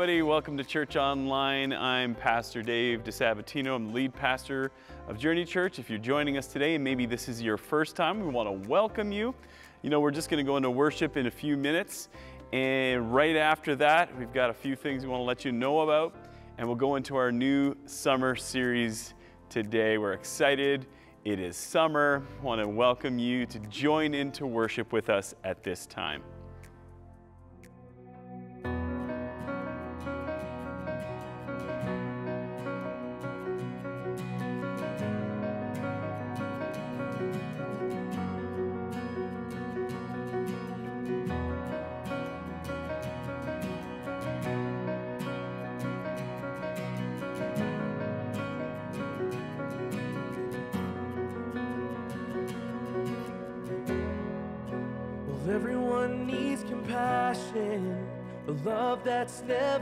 everybody. Welcome to Church Online. I'm Pastor Dave DeSabatino. I'm the lead pastor of Journey Church. If you're joining us today and maybe this is your first time, we want to welcome you. You know, we're just going to go into worship in a few minutes. And right after that, we've got a few things we want to let you know about. And we'll go into our new summer series today. We're excited. It is summer. I want to welcome you to join into worship with us at this time.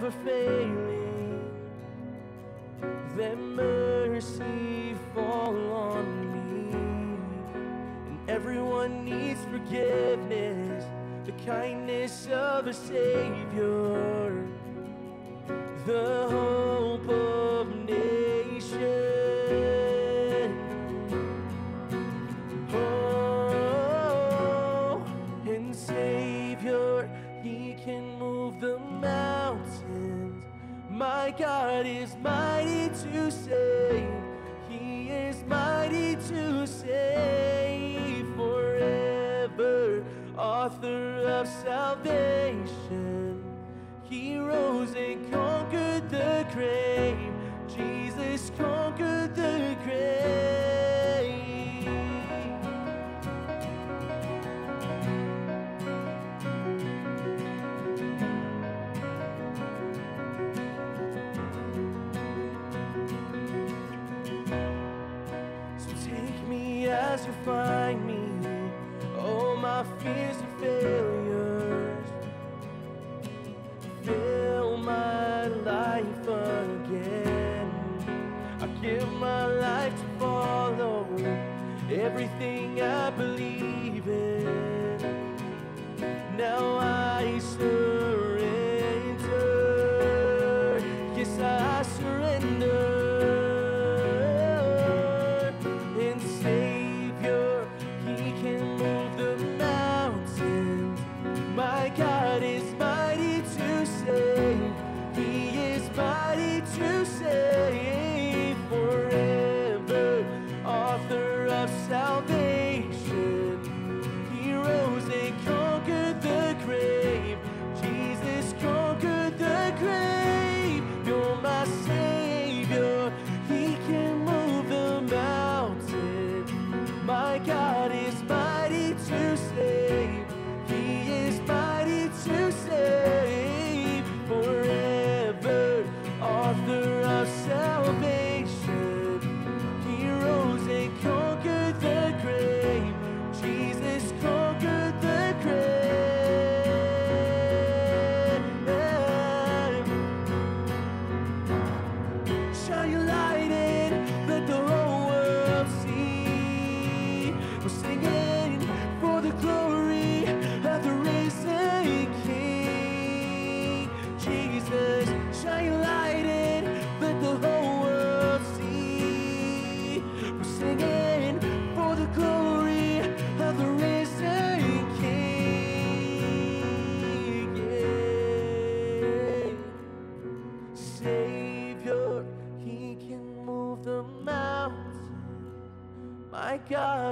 Never failing. Let mercy fall on me. And everyone needs forgiveness, the kindness of a Savior, the God is mighty to save. He is mighty to save forever. Author of salvation. He rose and conquered the grave.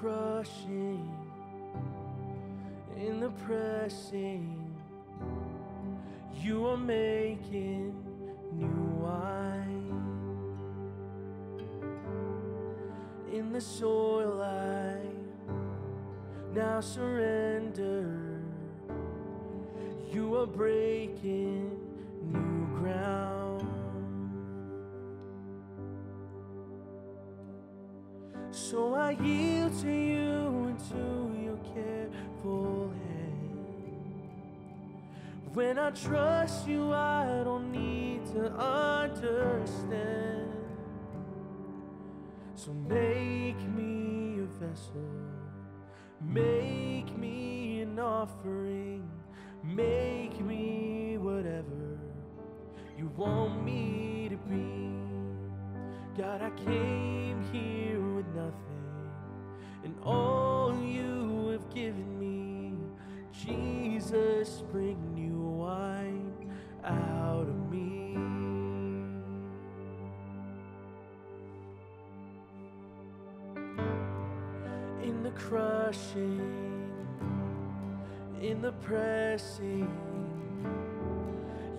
crushing, in the pressing, you are making new wine. In the soil, I now surrender. You are breaking new ground. I trust you, I don't need to understand. So make me a vessel, make me an offering, make me whatever you want me to be. God, I came here with nothing, and all you have given me, Jesus, bring out of me. In the crushing, in the pressing,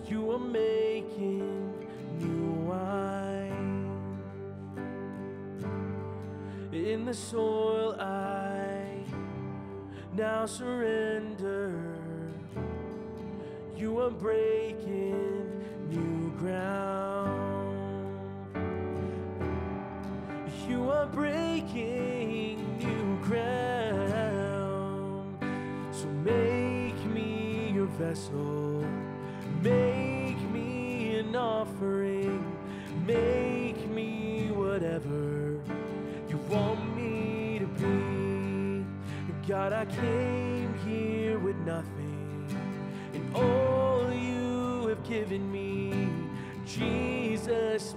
you are making new wine. In the soil, I now surrender. You are breaking new ground. You are breaking new ground. So make me your vessel. Make me an offering. Make me whatever you want me to be. God, I came Jesus,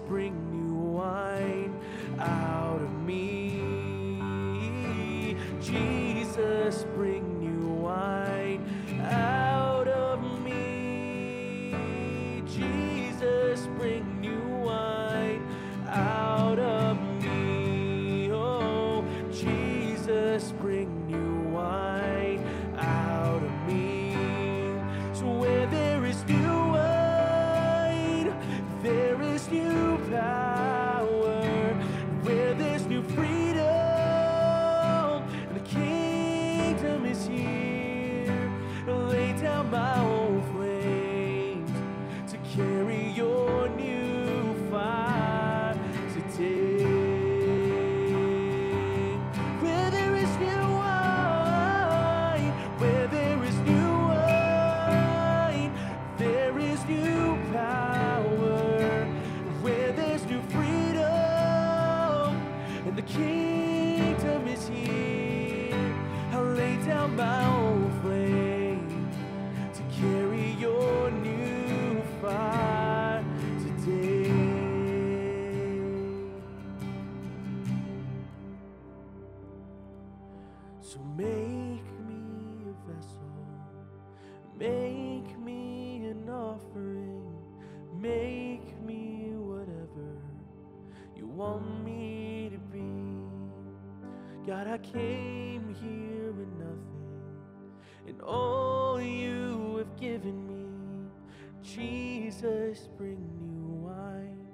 bring new wine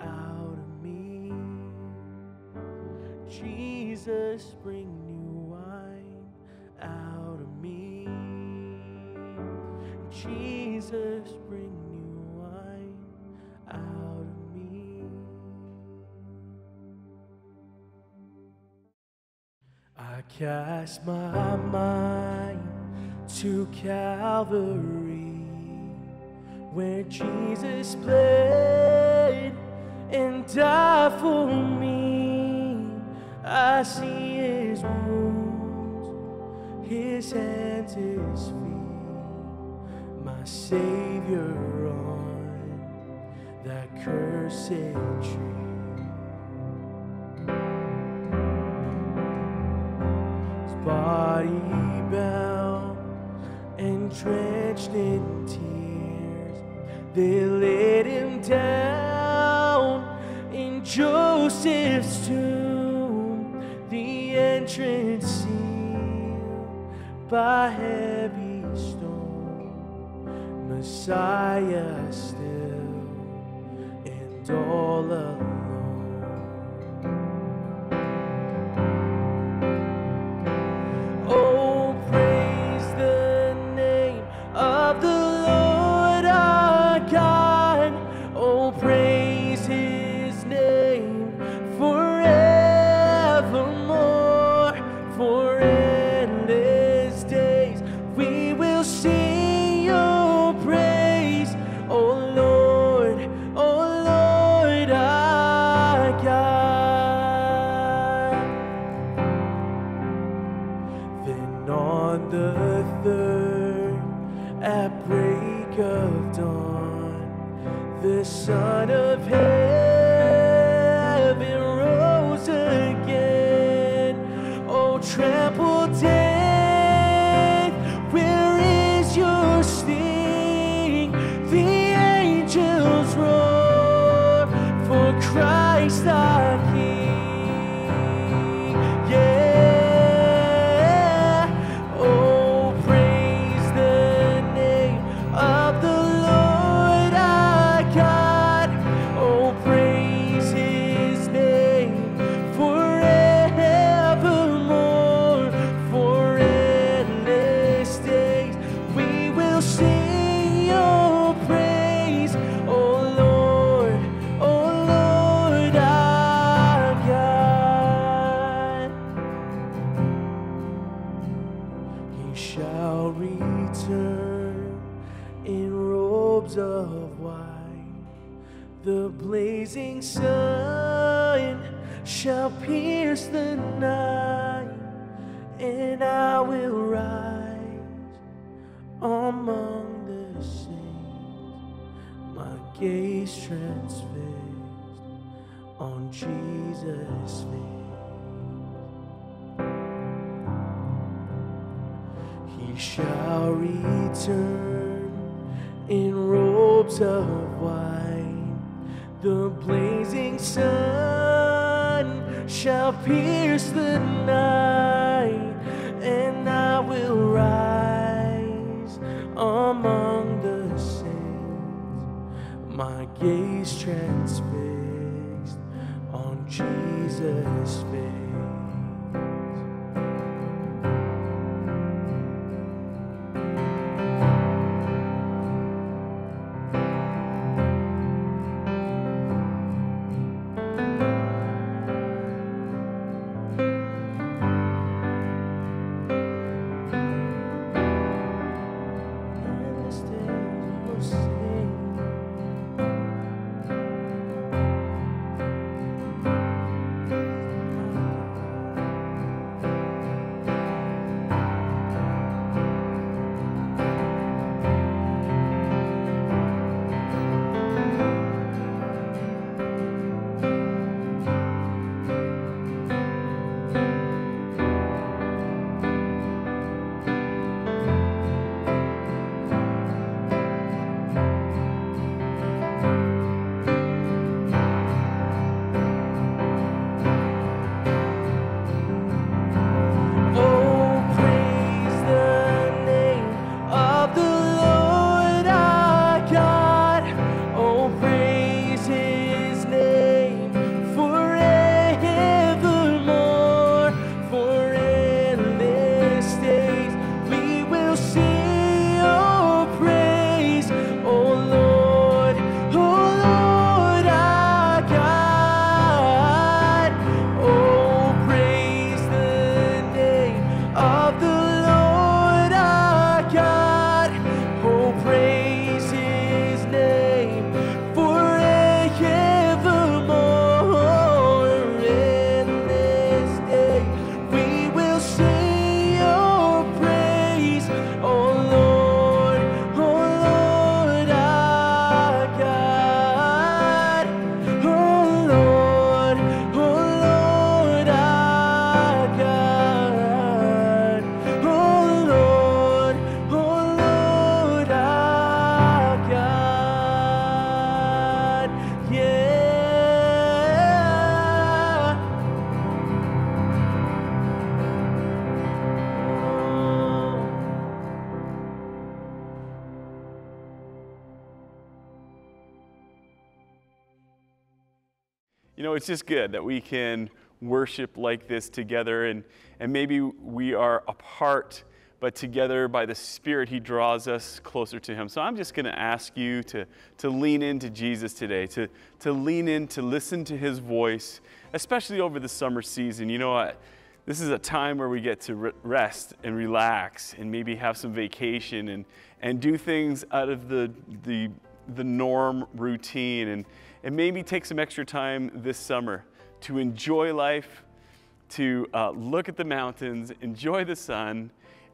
out of me. Jesus, bring new wine out of me. Jesus, bring new wine out of me. I cast my mind to Calvary, where Jesus bled and died for me. I see his wounds, his hands, his feet, my Savior on that cursed tree. Body bound and drenched in tears. They laid him down in Joseph's tomb, the entrance sealed by heavy stone. Messiah still and all alone. transfixed on Jesus' face. He shall return in robes of white. The blazing sun shall pierce the night, and I will rise among gaze transfixed on Jesus' face. It's just good that we can worship like this together and, and maybe we are apart, but together by the Spirit, He draws us closer to Him. So I'm just going to ask you to, to lean into Jesus today, to, to lean in, to listen to His voice, especially over the summer season. You know what? This is a time where we get to rest and relax and maybe have some vacation and, and do things out of the, the, the norm routine and, and maybe take some extra time this summer to enjoy life, to uh, look at the mountains, enjoy the sun,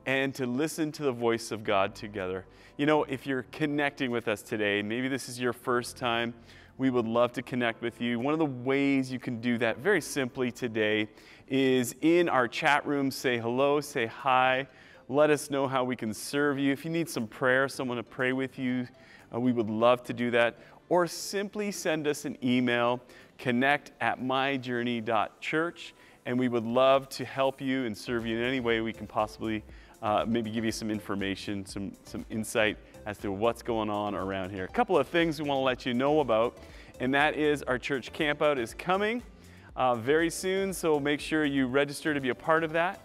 and to listen to the voice of God together. You know, if you're connecting with us today, maybe this is your first time, we would love to connect with you. One of the ways you can do that very simply today is in our chat room, say hello, say hi, let us know how we can serve you. If you need some prayer, someone to pray with you, uh, we would love to do that. Or simply send us an email, connect at myjourney.church, and we would love to help you and serve you in any way we can possibly uh, maybe give you some information, some, some insight as to what's going on around here. A couple of things we want to let you know about, and that is our church campout is coming uh, very soon, so make sure you register to be a part of that.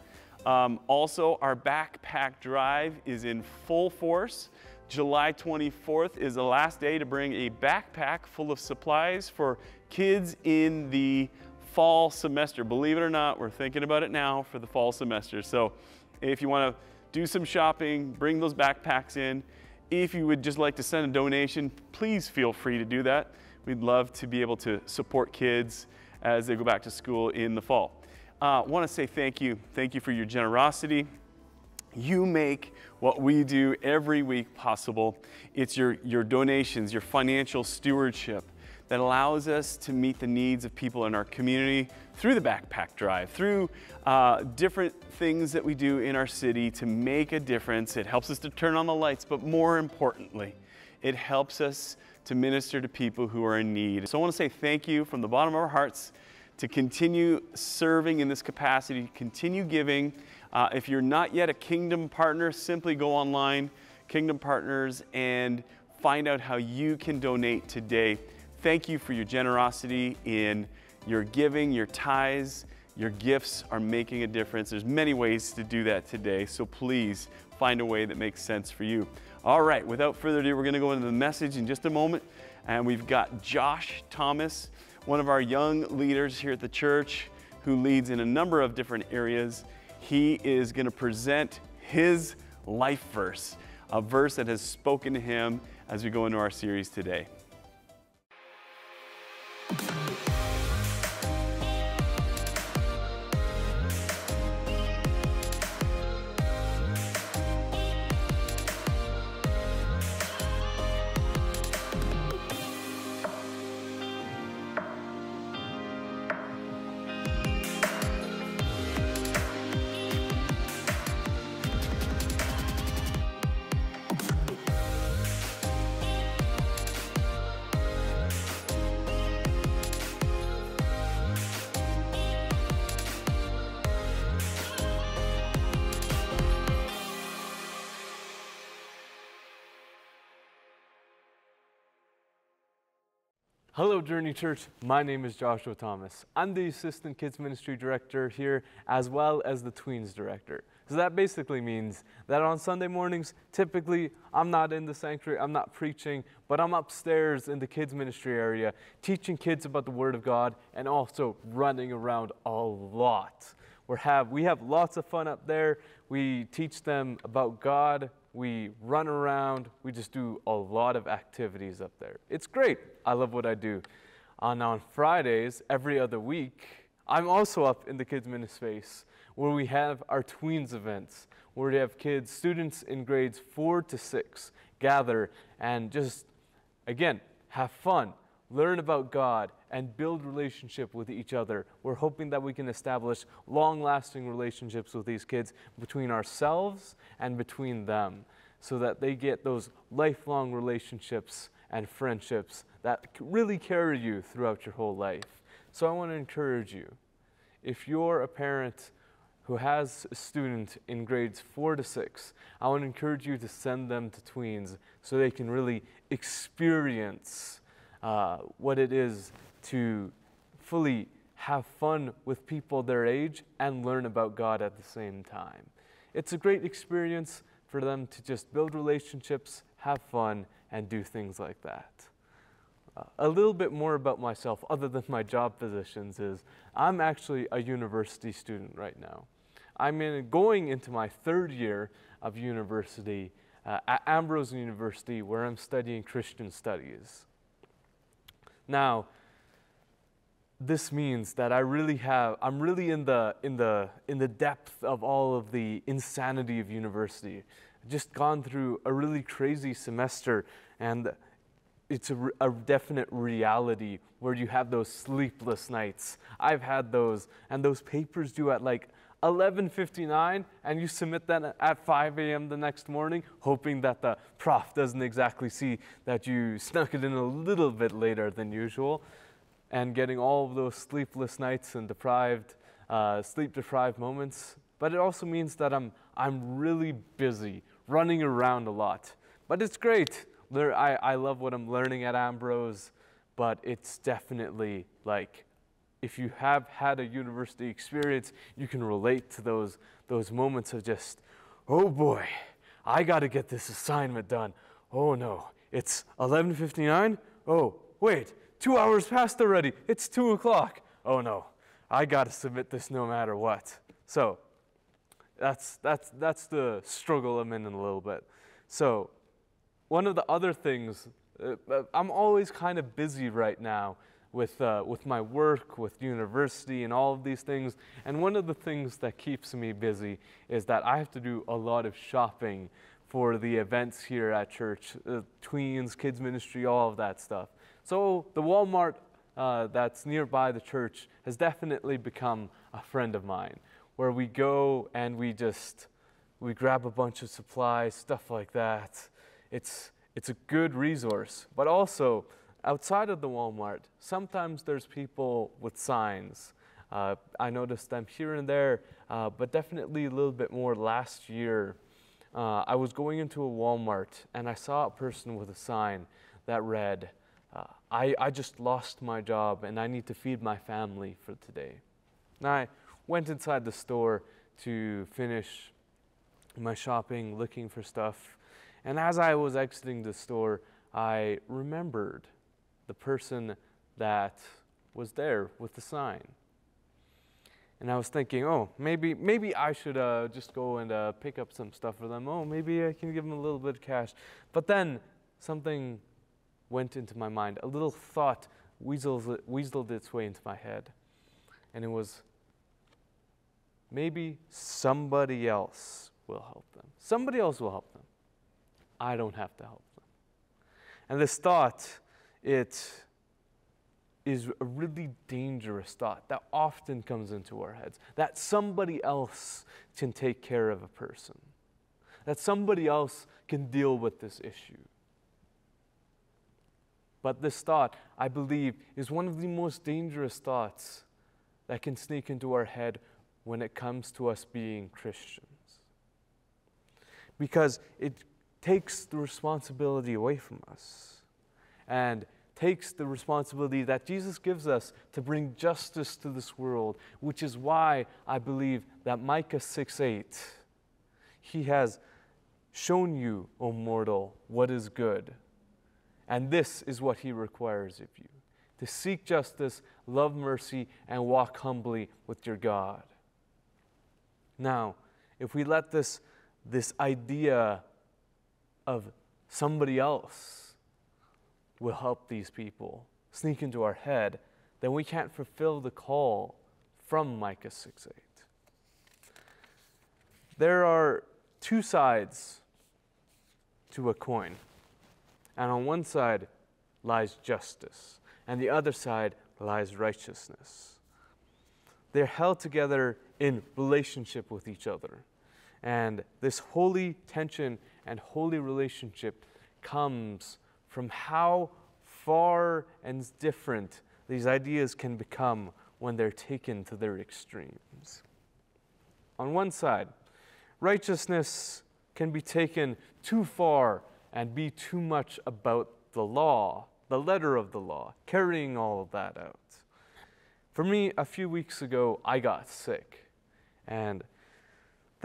Um, also, our backpack drive is in full force. July 24th is the last day to bring a backpack full of supplies for kids in the fall semester. Believe it or not, we're thinking about it now for the fall semester. So if you want to do some shopping, bring those backpacks in. If you would just like to send a donation, please feel free to do that. We'd love to be able to support kids as they go back to school in the fall. I uh, want to say thank you. Thank you for your generosity. You make what we do every week possible. It's your, your donations, your financial stewardship that allows us to meet the needs of people in our community through the backpack drive, through uh, different things that we do in our city to make a difference. It helps us to turn on the lights, but more importantly, it helps us to minister to people who are in need. So I want to say thank you from the bottom of our hearts to continue serving in this capacity, continue giving. Uh, if you're not yet a Kingdom partner, simply go online, Kingdom Partners, and find out how you can donate today. Thank you for your generosity in your giving, your tithes, your gifts are making a difference. There's many ways to do that today, so please find a way that makes sense for you. All right, without further ado, we're going to go into the message in just a moment. And we've got Josh Thomas, one of our young leaders here at the church who leads in a number of different areas. He is going to present his life verse, a verse that has spoken to him as we go into our series today. Hello, Journey Church. My name is Joshua Thomas. I'm the Assistant Kids Ministry Director here, as well as the Tweens Director. So that basically means that on Sunday mornings, typically I'm not in the sanctuary, I'm not preaching, but I'm upstairs in the kids ministry area teaching kids about the Word of God and also running around a lot. we have, we have lots of fun up there. We teach them about God, we run around, we just do a lot of activities up there. It's great. I love what I do. And on Fridays, every other week, I'm also up in the kids' ministry space where we have our tweens events, where we have kids, students in grades four to six gather and just, again, have fun, learn about God, and build relationship with each other. We're hoping that we can establish long-lasting relationships with these kids between ourselves and between them so that they get those lifelong relationships and friendships that really carry you throughout your whole life. So I want to encourage you, if you're a parent who has a student in grades four to six, I want to encourage you to send them to tweens so they can really experience uh, what it is to fully have fun with people their age and learn about God at the same time. It's a great experience for them to just build relationships, have fun, and do things like that. Uh, a little bit more about myself, other than my job positions, is I'm actually a university student right now. I'm in, going into my third year of university uh, at Ambrose University, where I'm studying Christian studies. Now, this means that I really have, I'm really in the, in the, in the depth of all of the insanity of university. Just gone through a really crazy semester, and it's a, a definite reality where you have those sleepless nights. I've had those, and those papers due at like 11:59, and you submit that at 5 a.m. the next morning, hoping that the prof doesn't exactly see that you snuck it in a little bit later than usual and getting all of those sleepless nights and deprived, uh, sleep deprived moments. But it also means that I'm, I'm really busy, running around a lot. But it's great. I, I love what I'm learning at Ambrose, but it's definitely like if you have had a university experience, you can relate to those, those moments of just, oh boy, I got to get this assignment done. Oh no, it's 11:59. Oh wait, Two hours passed already. It's two o'clock. Oh no, I got to submit this no matter what. So that's, that's, that's the struggle I'm in, in a little bit. So, one of the other things, uh, I'm always kind of busy right now with, uh, with my work, with university, and all of these things. And one of the things that keeps me busy is that I have to do a lot of shopping for the events here at church uh, tweens, kids' ministry, all of that stuff. So the Walmart uh, that's nearby the church has definitely become a friend of mine, where we go and we just we grab a bunch of supplies, stuff like that. It's it's a good resource, but also outside of the Walmart, sometimes there's people with signs. Uh, I noticed them here and there, uh, but definitely a little bit more last year. Uh, I was going into a Walmart and I saw a person with a sign that read, uh, I, I just lost my job and I need to feed my family for today. And I went inside the store to finish my shopping, looking for stuff. And as I was exiting the store, I remembered the person that was there with the sign. And I was thinking, oh, maybe, maybe I should uh, just go and uh, pick up some stuff for them. Oh, maybe I can give them a little bit of cash. But then something went into my mind. A little thought weaseled, weaseled its way into my head. And it was maybe somebody else will help them. Somebody else will help them. I don't have to help them. And this thought, it is a really dangerous thought that often comes into our heads that somebody else can take care of a person, that somebody else can deal with this issue. But this thought, I believe, is one of the most dangerous thoughts that can sneak into our head when it comes to us being Christians. Because it takes the responsibility away from us and takes the responsibility that Jesus gives us to bring justice to this world, which is why I believe that Micah 6 8, he has shown you, O mortal, what is good and this is what he requires of you to seek justice, love mercy, and walk humbly with your God. Now, if we let this, this idea of somebody else will help these people sneak into our head, then we can't fulfill the call from Micah 6 8. There are two sides to a coin. And on one side lies justice, and the other side lies righteousness. They're held together in relationship with each other. And this holy tension and holy relationship comes from how far and different these ideas can become when they're taken to their extremes. On one side, righteousness can be taken too far and be too much about the law, the letter of the law, carrying all of that out. For me, a few weeks ago, I got sick. And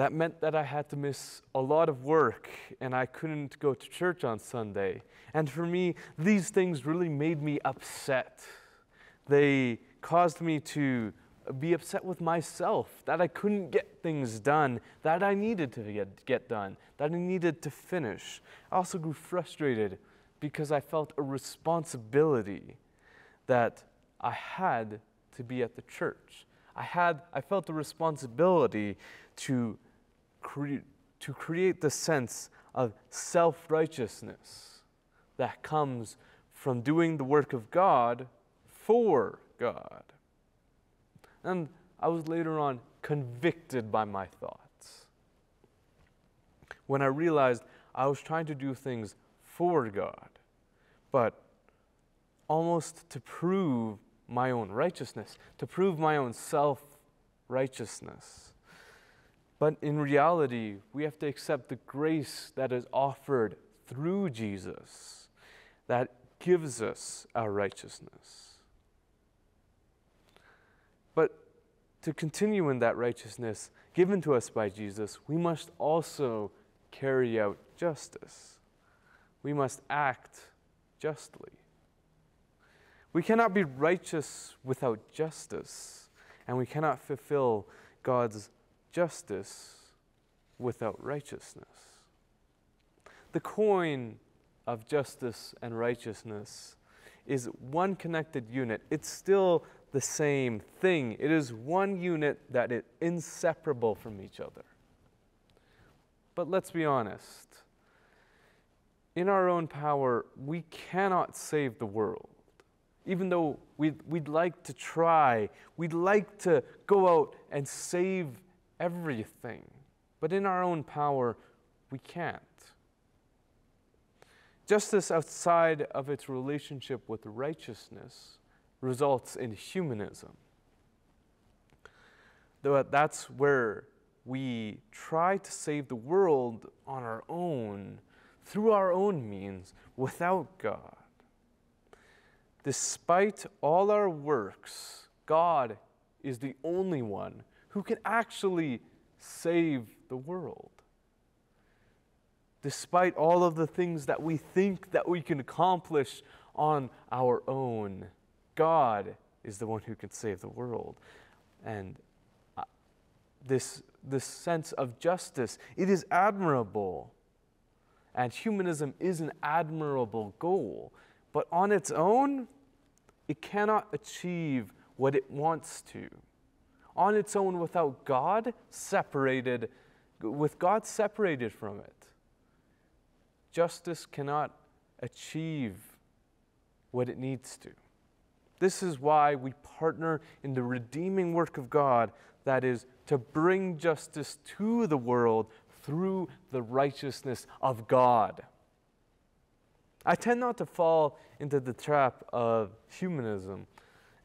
that meant that I had to miss a lot of work and I couldn't go to church on Sunday. And for me, these things really made me upset. They caused me to be upset with myself that I couldn't get things done that I needed to get, get done, that I needed to finish. I also grew frustrated because I felt a responsibility that I had to be at the church. I had I felt the responsibility to cre- to create the sense of self-righteousness that comes from doing the work of God for God. And I was later on convicted by my thoughts. When I realized I was trying to do things for God, but almost to prove my own righteousness, to prove my own self righteousness. But in reality, we have to accept the grace that is offered through Jesus that gives us our righteousness. But to continue in that righteousness given to us by Jesus, we must also carry out justice. We must act justly. We cannot be righteous without justice, and we cannot fulfill God's justice without righteousness. The coin of justice and righteousness is one connected unit. It's still the same thing. It is one unit that is inseparable from each other. But let's be honest. In our own power, we cannot save the world even though we'd, we'd like to try, we'd like to go out and save everything. But in our own power, we can't. Justice outside of its relationship with righteousness results in humanism. Though that's where we try to save the world on our own, through our own means, without God despite all our works, God is the only one who can actually save the world. Despite all of the things that we think that we can accomplish on our own, God is the one who can save the world. And uh, this, this sense of justice, it is admirable. And humanism is an admirable goal. But on its own, it cannot achieve what it wants to. On its own, without God separated, with God separated from it, justice cannot achieve what it needs to. This is why we partner in the redeeming work of God, that is, to bring justice to the world through the righteousness of God. I tend not to fall into the trap of humanism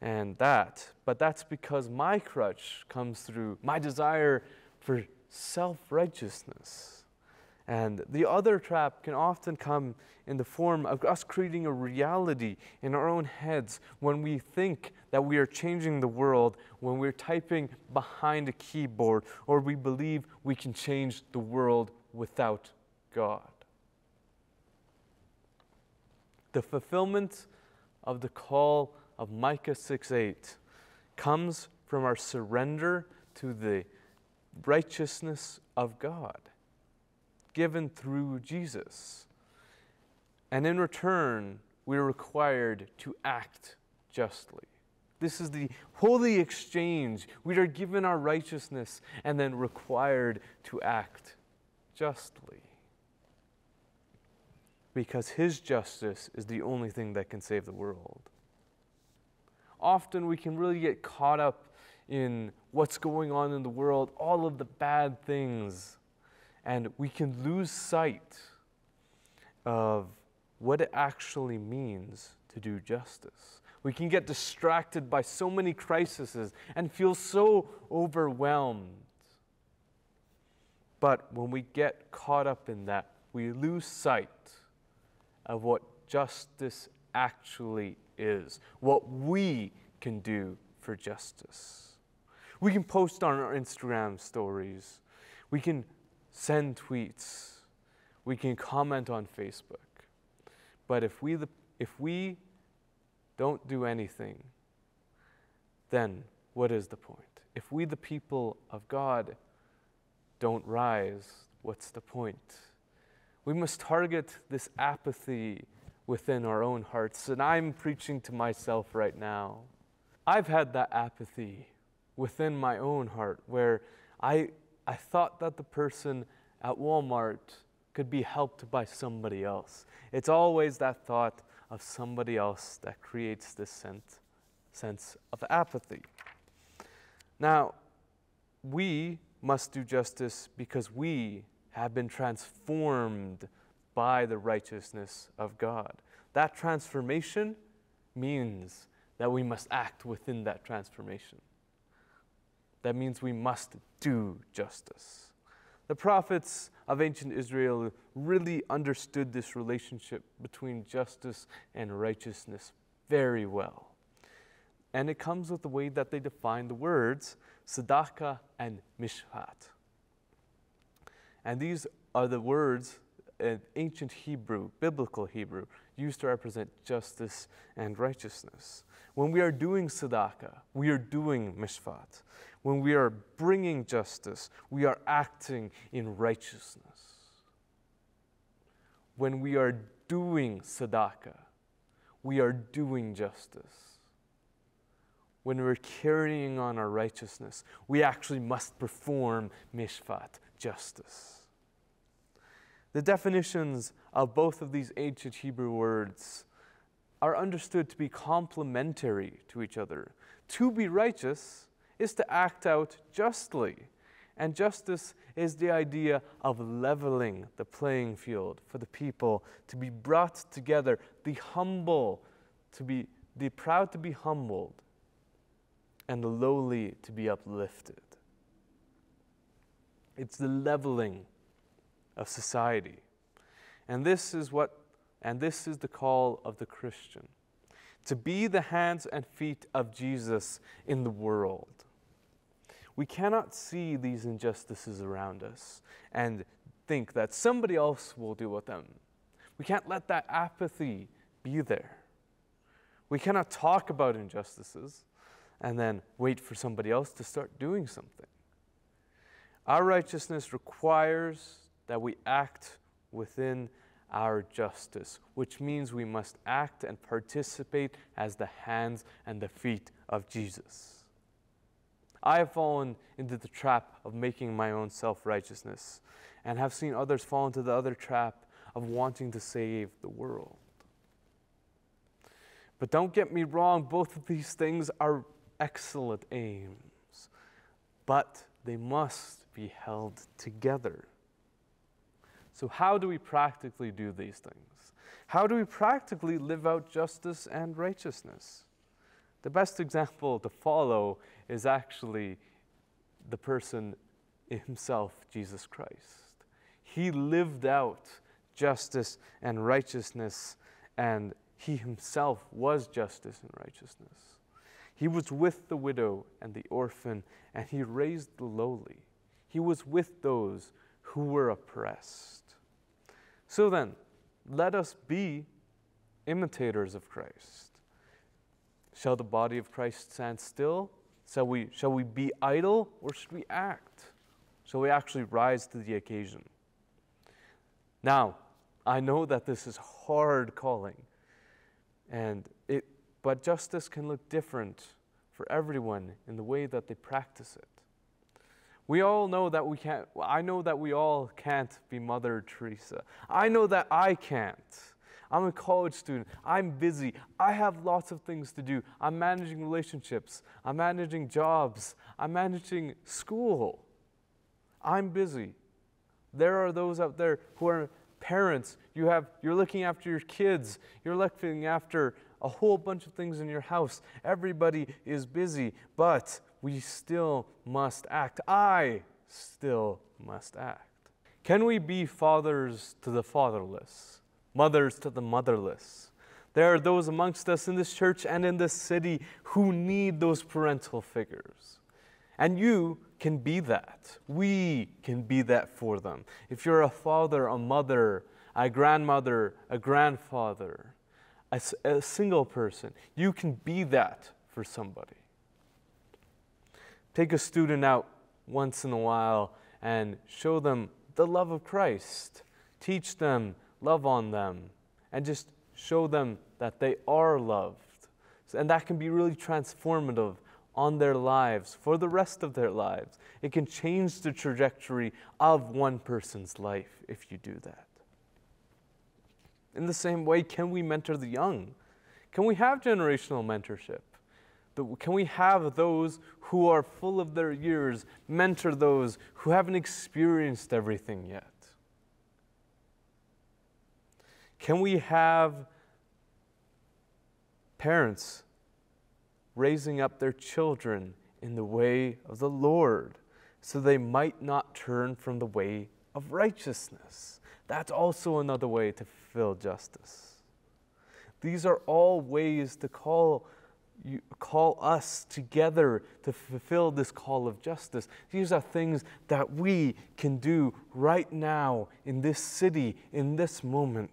and that, but that's because my crutch comes through my desire for self righteousness. And the other trap can often come in the form of us creating a reality in our own heads when we think that we are changing the world, when we're typing behind a keyboard, or we believe we can change the world without God the fulfillment of the call of Micah 6 8 comes from our surrender to the righteousness of God given through Jesus. And in return, we are required to act justly. This is the holy exchange. We are given our righteousness and then required to act justly because His justice is the only thing that can save the world. Often we can really get caught up in what's going on in the world, all of the bad things, and we can lose sight of what it actually means to do justice. We can get distracted by so many crises and feel so overwhelmed. But when we get caught up in that, we lose sight of what justice actually is, what we can do for justice. We can post on our Instagram stories. We can send tweets. We can comment on Facebook. But if we, if we don't do anything, then what is the point? If we, the people of God, don't rise, what's the point? We must target this apathy within our own hearts. And I'm preaching to myself right now. I've had that apathy within my own heart where I, I thought that the person at Walmart could be helped by somebody else. It's always that thought of somebody else that creates this sense, sense of apathy. Now, we must do justice because we have been transformed by the righteousness of God. That transformation means that we must act within that transformation. That means we must do justice. The prophets of ancient Israel really understood this relationship between justice and righteousness very well. And it comes with the way that they define the words tzedakah and mishpat. And these are the words in ancient Hebrew, biblical Hebrew, used to represent justice and righteousness. When we are doing tzedakah, we are doing mishpat. When we are bringing justice, we are acting in righteousness. When we are doing tzedakah, we are doing justice. When we're carrying on our righteousness, we actually must perform mishpat, justice. The definitions of both of these ancient Hebrew words are understood to be complementary to each other. To be righteous is to act out justly, and justice is the idea of leveling the playing field for the people to be brought together, the humble to be the proud to be humbled, and the lowly to be uplifted. It's the leveling of society. And this is what and this is the call of the Christian to be the hands and feet of Jesus in the world. We cannot see these injustices around us and think that somebody else will deal with them. We can't let that apathy be there. We cannot talk about injustices and then wait for somebody else to start doing something. Our righteousness requires that we act within our justice, which means we must act and participate as the hands and the feet of Jesus. I have fallen into the trap of making my own self righteousness and have seen others fall into the other trap of wanting to save the world. But don't get me wrong, both of these things are excellent aims, but they must be held together. So, how do we practically do these things? How do we practically live out justice and righteousness? The best example to follow is actually the person himself, Jesus Christ. He lived out justice and righteousness, and he himself was justice and righteousness. He was with the widow and the orphan, and he raised the lowly. He was with those who were oppressed. So then, let us be imitators of Christ. Shall the body of Christ stand still? Shall we, shall we be idle or should we act? Shall we actually rise to the occasion? Now, I know that this is hard calling, and it, but justice can look different for everyone in the way that they practice it. We all know that we can't, I know that we all can't be Mother Teresa. I know that I can't. I'm a college student. I'm busy. I have lots of things to do. I'm managing relationships. I'm managing jobs. I'm managing school. I'm busy. There are those out there who are parents. You have, you're looking after your kids. You're looking after a whole bunch of things in your house. Everybody is busy, but we still must act. I still must act. Can we be fathers to the fatherless, mothers to the motherless? There are those amongst us in this church and in this city who need those parental figures. And you can be that. We can be that for them. If you're a father, a mother, a grandmother, a grandfather, a, a single person, you can be that for somebody. Take a student out once in a while and show them the love of Christ. Teach them, love on them, and just show them that they are loved. And that can be really transformative on their lives for the rest of their lives. It can change the trajectory of one person's life if you do that. In the same way, can we mentor the young? Can we have generational mentorship? Can we have those who are full of their years mentor those who haven't experienced everything yet? Can we have parents raising up their children in the way of the Lord so they might not turn from the way of righteousness? That's also another way to fulfill justice. These are all ways to call you call us together to fulfill this call of justice. These are things that we can do right now in this city, in this moment.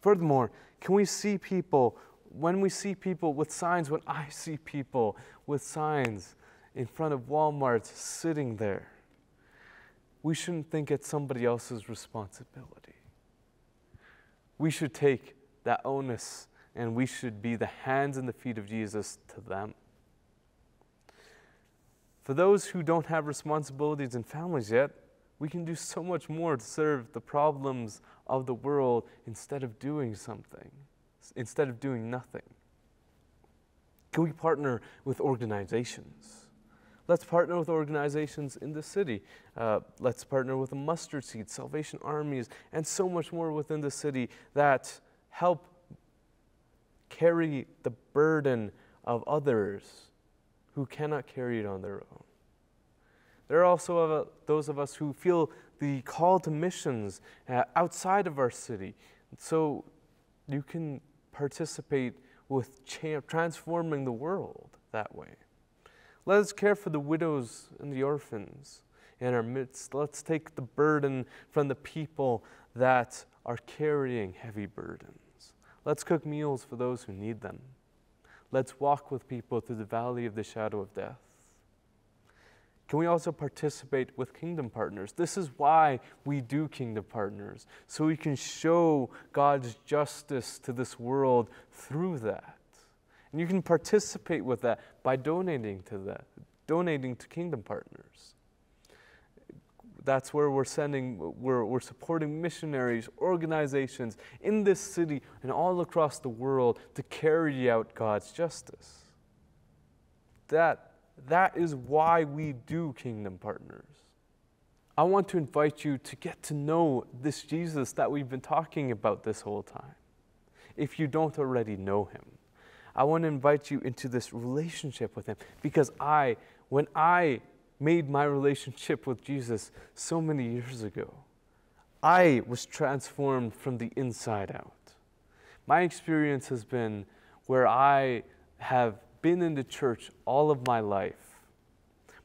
Furthermore, can we see people, when we see people with signs, when I see people with signs in front of Walmart sitting there, we shouldn't think it's somebody else's responsibility. We should take that onus and we should be the hands and the feet of Jesus to them. For those who don't have responsibilities and families yet, we can do so much more to serve the problems of the world instead of doing something, instead of doing nothing. Can we partner with organizations? Let's partner with organizations in the city. Uh, let's partner with the Mustard Seed, Salvation Armies, and so much more within the city that help carry the burden of others who cannot carry it on their own. There are also those of us who feel the call to missions uh, outside of our city. So you can participate with transforming the world that way. Let us care for the widows and the orphans in our midst. Let's take the burden from the people that are carrying heavy burdens. Let's cook meals for those who need them. Let's walk with people through the valley of the shadow of death. Can we also participate with kingdom partners? This is why we do kingdom partners, so we can show God's justice to this world through that. And you can participate with that by donating to that, donating to kingdom partners that's where we're sending, we're, we're supporting missionaries, organizations in this city and all across the world to carry out God's justice. That, that is why we do Kingdom Partners. I want to invite you to get to know this Jesus that we've been talking about this whole time. If you don't already know him, I want to invite you into this relationship with him because I, when I made my relationship with Jesus so many years ago. I was transformed from the inside out. My experience has been where I have been in the church all of my life,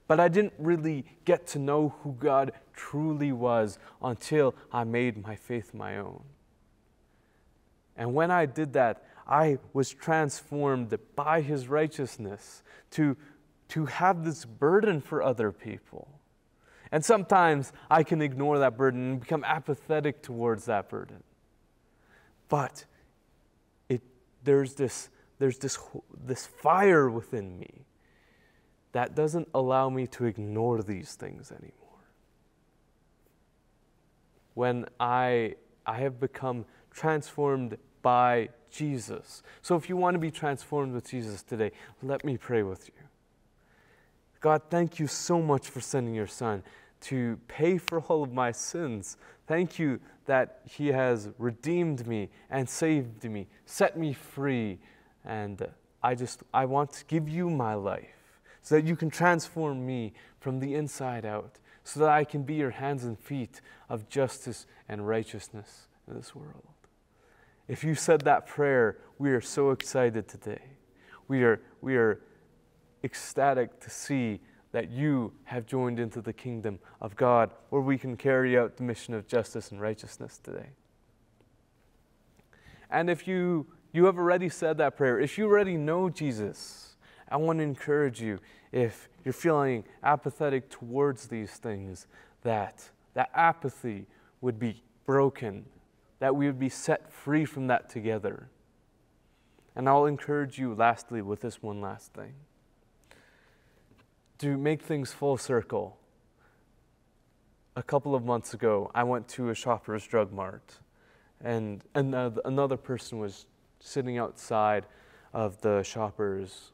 but I didn't really get to know who God truly was until I made my faith my own. And when I did that, I was transformed by his righteousness to to have this burden for other people. And sometimes I can ignore that burden and become apathetic towards that burden. But it, there's, this, there's this, this fire within me that doesn't allow me to ignore these things anymore. When I, I have become transformed by Jesus. So if you want to be transformed with Jesus today, let me pray with you. God, thank you so much for sending your Son to pay for all of my sins. Thank you that He has redeemed me and saved me, set me free. And I just, I want to give you my life so that you can transform me from the inside out, so that I can be your hands and feet of justice and righteousness in this world. If you said that prayer, we are so excited today. We are, we are ecstatic to see that you have joined into the kingdom of God where we can carry out the mission of justice and righteousness today. And if you, you have already said that prayer, if you already know Jesus, I want to encourage you if you're feeling apathetic towards these things, that that apathy would be broken, that we would be set free from that together. And I'll encourage you, lastly, with this one last thing. To make things full circle, a couple of months ago, I went to a Shoppers Drug Mart, and another person was sitting outside of the Shoppers,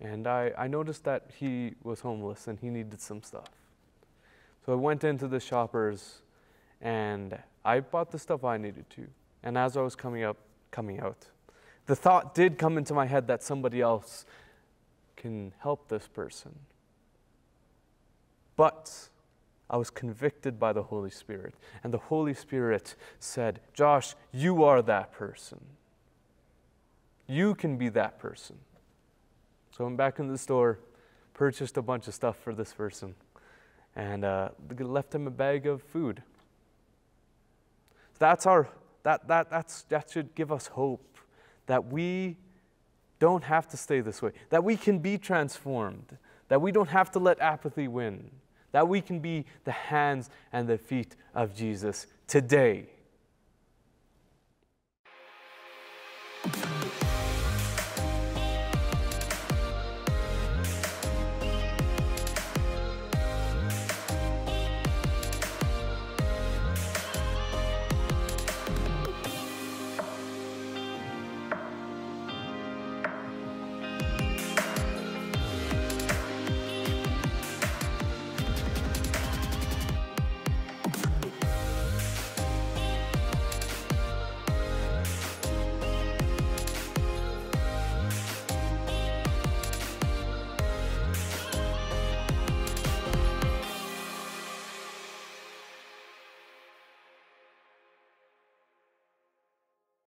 and I, I noticed that he was homeless and he needed some stuff. So I went into the Shoppers, and I bought the stuff I needed to. And as I was coming up, coming out, the thought did come into my head that somebody else can help this person. But I was convicted by the Holy Spirit, and the Holy Spirit said, Josh, you are that person. You can be that person. So I'm back in the store, purchased a bunch of stuff for this person, and uh, left him a bag of food. That's our, that, that, that's, that should give us hope that we don't have to stay this way, that we can be transformed, that we don't have to let apathy win, that we can be the hands and the feet of Jesus today.